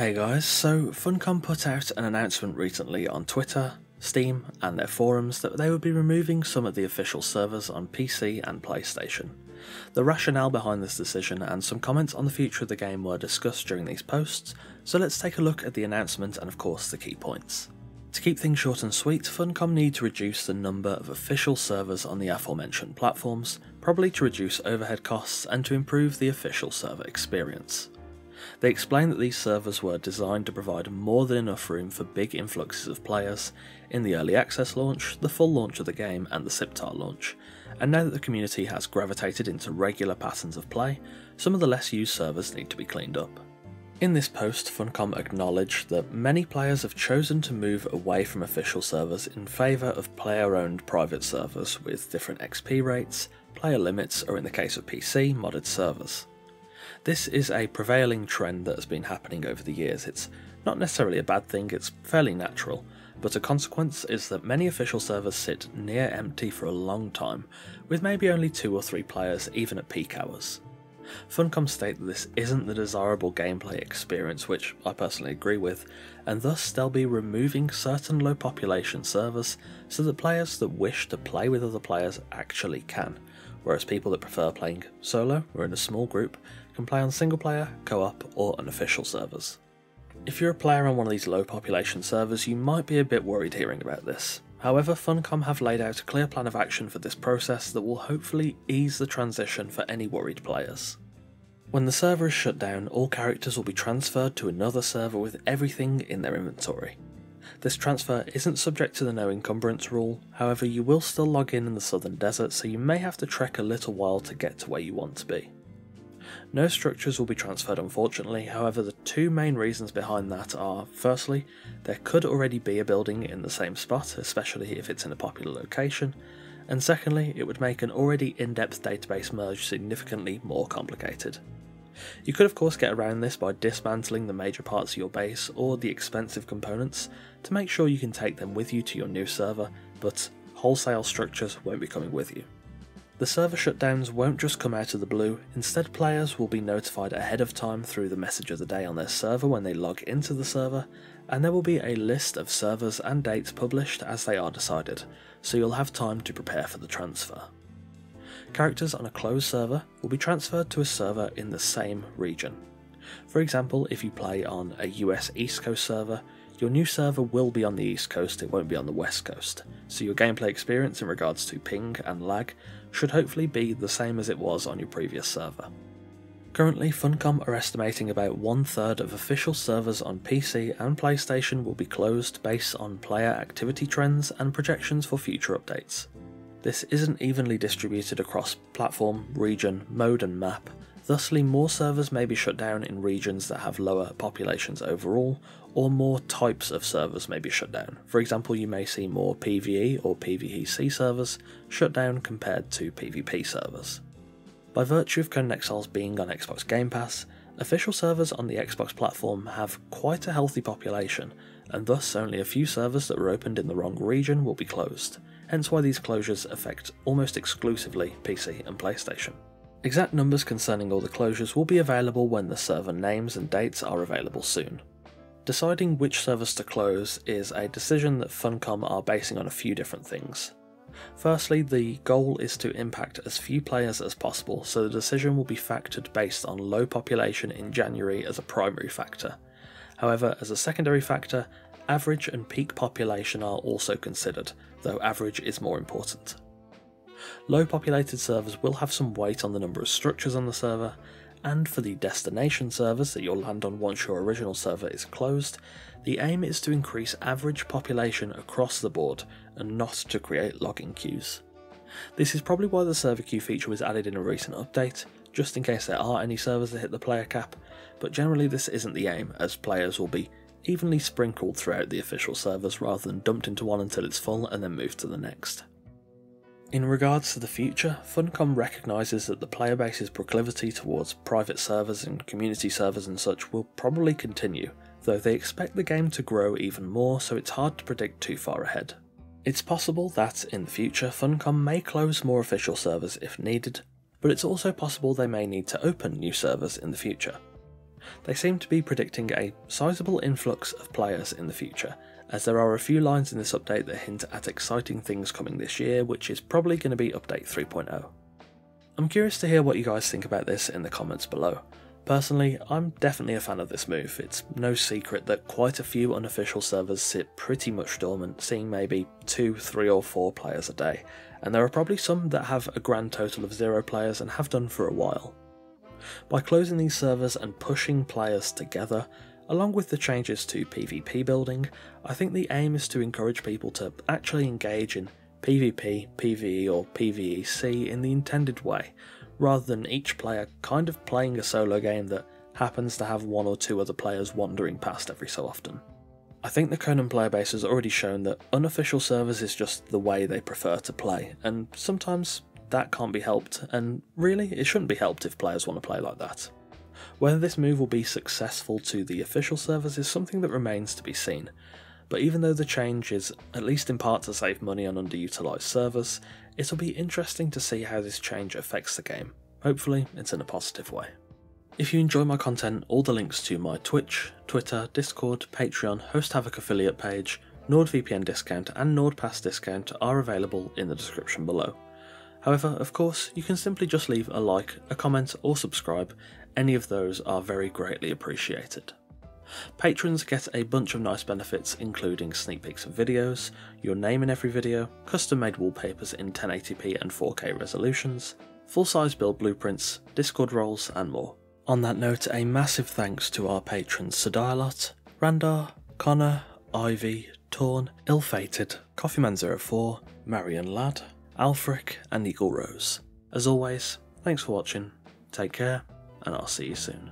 Hey guys, so Funcom put out an announcement recently on Twitter, Steam, and their forums that they would be removing some of the official servers on PC and PlayStation. The rationale behind this decision and some comments on the future of the game were discussed during these posts, so let's take a look at the announcement and of course the key points. To keep things short and sweet, Funcom need to reduce the number of official servers on the aforementioned platforms, probably to reduce overhead costs and to improve the official server experience. They explained that these servers were designed to provide more than enough room for big influxes of players in the early access launch, the full launch of the game, and the Siptah launch, and now that the community has gravitated into regular patterns of play, some of the less used servers need to be cleaned up. In this post, Funcom acknowledged that many players have chosen to move away from official servers in favour of player owned private servers with different XP rates, player limits, or in the case of PC, modded servers. This is a prevailing trend that has been happening over the years. It's not necessarily a bad thing, it's fairly natural, but a consequence is that many official servers sit near empty for a long time, with maybe only two or three players even at peak hours. Funcom state that this isn't the desirable gameplay experience, which I personally agree with, and thus they'll be removing certain low population servers so that players that wish to play with other players actually can, whereas people that prefer playing solo or in a small group can play on single player, co op, or unofficial servers. If you're a player on one of these low population servers, you might be a bit worried hearing about this. However, Funcom have laid out a clear plan of action for this process that will hopefully ease the transition for any worried players. When the server is shut down, all characters will be transferred to another server with everything in their inventory. This transfer isn't subject to the no encumbrance rule, however, you will still log in in the southern desert, so you may have to trek a little while to get to where you want to be. No structures will be transferred unfortunately, however the two main reasons behind that are, firstly, there could already be a building in the same spot, especially if it's in a popular location, and secondly, it would make an already in-depth database merge significantly more complicated. You could of course get around this by dismantling the major parts of your base or the expensive components to make sure you can take them with you to your new server, but wholesale structures won't be coming with you. The server shutdowns won't just come out of the blue, instead players will be notified ahead of time through the message of the day on their server when they log into the server, and there will be a list of servers and dates published as they are decided, so you'll have time to prepare for the transfer. Characters on a closed server will be transferred to a server in the same region. For example, if you play on a US East Coast server, your new server will be on the East Coast, it won't be on the West Coast, so your gameplay experience in regards to ping and lag should hopefully be the same as it was on your previous server. Currently, Funcom are estimating about one third of official servers on PC and PlayStation will be closed based on player activity trends and projections for future updates. This isn't evenly distributed across platform, region, mode, and map, thusly, more servers may be shut down in regions that have lower populations overall, or more types of servers may be shut down. For example, you may see more PvE or PvEC servers shut down compared to PvP servers. By virtue of Conan Exiles being on Xbox Game Pass, official servers on the Xbox platform have quite a healthy population, and thus only a few servers that were opened in the wrong region will be closed, hence why these closures affect almost exclusively PC and PlayStation. Exact numbers concerning all the closures will be available when the server names and dates are available soon. Deciding which servers to close is a decision that Funcom are basing on a few different things. Firstly, the goal is to impact as few players as possible, so the decision will be factored based on low population in January as a primary factor. However, as a secondary factor, average and peak population are also considered, though average is more important. Low populated servers will have some weight on the number of structures on the server, and for the destination servers that you'll land on once your original server is closed, the aim is to increase average population across the board and not to create logging queues. This is probably why the server queue feature was added in a recent update, just in case there are any servers that hit the player cap, but generally this isn't the aim, as players will be evenly sprinkled throughout the official servers rather than dumped into one until it's full and then moved to the next. In regards to the future, Funcom recognises that the player base's proclivity towards private servers and community servers and such will probably continue, though they expect the game to grow even more so it's hard to predict too far ahead. It's possible that, in the future, Funcom may close more official servers if needed, but it's also possible they may need to open new servers in the future. They seem to be predicting a sizable influx of players in the future, as there are a few lines in this update that hint at exciting things coming this year, which is probably going to be update 3.0. I'm curious to hear what you guys think about this in the comments below. Personally, I'm definitely a fan of this move. It's no secret that quite a few unofficial servers sit pretty much dormant, seeing maybe 2, 3 or 4 players a day, and there are probably some that have a grand total of 0 players and have done for a while. By closing these servers and pushing players together, along with the changes to PvP building, I think the aim is to encourage people to actually engage in PvP, PvE or PvEC in the intended way, rather than each player kind of playing a solo game that happens to have one or two other players wandering past every so often. I think the Conan player base has already shown that unofficial servers is just the way they prefer to play, and sometimes that can't be helped, and really, it shouldn't be helped if players want to play like that. Whether this move will be successful to the official servers is something that remains to be seen, but even though the change is at least in part to save money on underutilised servers, it'll be interesting to see how this change affects the game. Hopefully, it's in a positive way. If you enjoy my content, all the links to my Twitch, Twitter, Discord, Patreon, Host Havoc affiliate page, NordVPN discount, and NordPass discount are available in the description below. However, of course, you can simply just leave a like, a comment, or subscribe. Any of those are very greatly appreciated. Patrons get a bunch of nice benefits, including sneak peeks of videos, your name in every video, custom made wallpapers in 1080p and 4K resolutions, full size build blueprints, Discord roles, and more. On that note, a massive thanks to our patrons Sadialot, Randar, Connor, Ivy, Torn, Ill Fated, Coffeeman04, Marion Ladd, Alfric, and Eagle Rose. As always, thanks for watching, take care, and I'll see you soon.